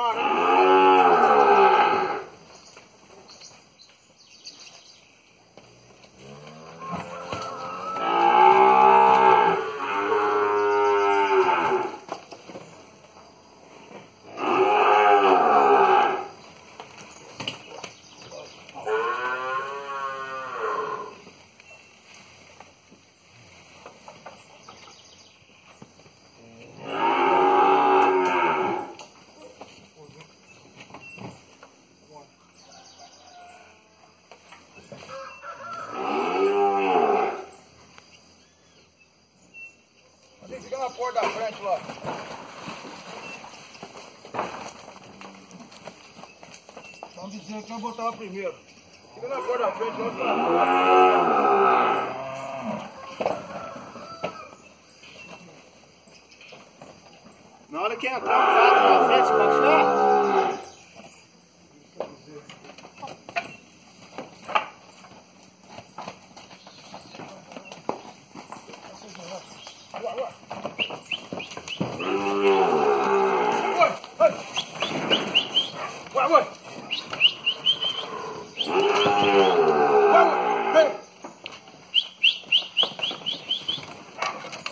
on. Tem na porta da frente lá. Vamos dizer que eu lá primeiro. Fica na porta da frente lá. Na hora que entrar o carro na frente, baixar.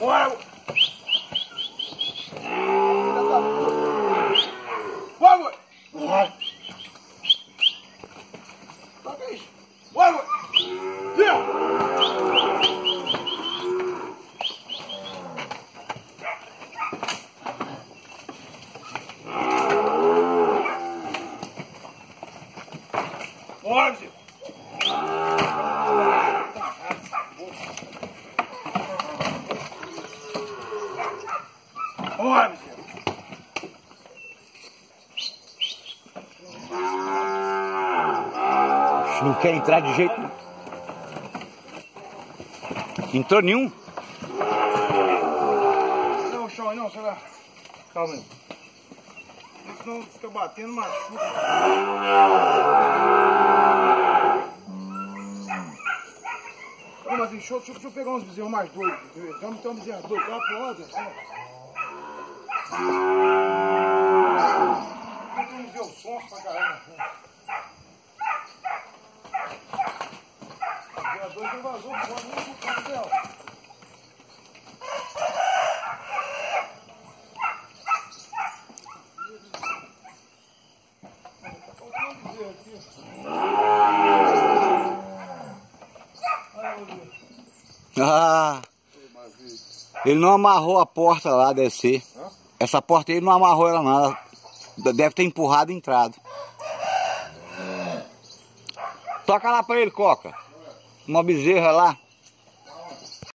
Vai, vai! Vai! Toca isso! Vem! Bora, Zé! Bora, Zé! Não quer entrar de jeito nenhum. Entrou nenhum? Não, o chão aí não, será? Calma aí. Senão fica batendo, machuca. Ô, mas deixa, eu- deixa, deixa eu pegar uns bezerros mais doidos. Vamos ter um bezerro doido. Lá pro lado, assim. Tem que ver os sons pra caramba. Bezerro doido não vazou fora, nem pro céu. Ah, ele não amarrou a porta lá, deve ser. Essa porta ele não amarrou ela não. Deve ter empurrado e entrado. Toca lá pra ele, Coca. Uma bezerra lá.